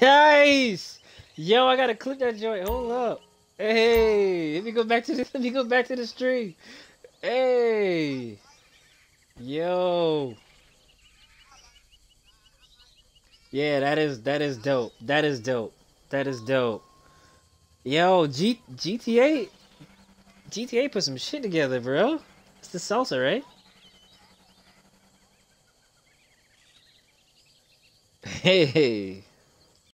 Nice! Yo, I gotta clip that joint. Hold up. Hey, let me go back to the let me go back to the stream. Hey. Yo. Yeah, that is that is dope. That is dope. That is dope. Yo, G GTA GTA put some shit together, bro. It's the salsa, right? Hey.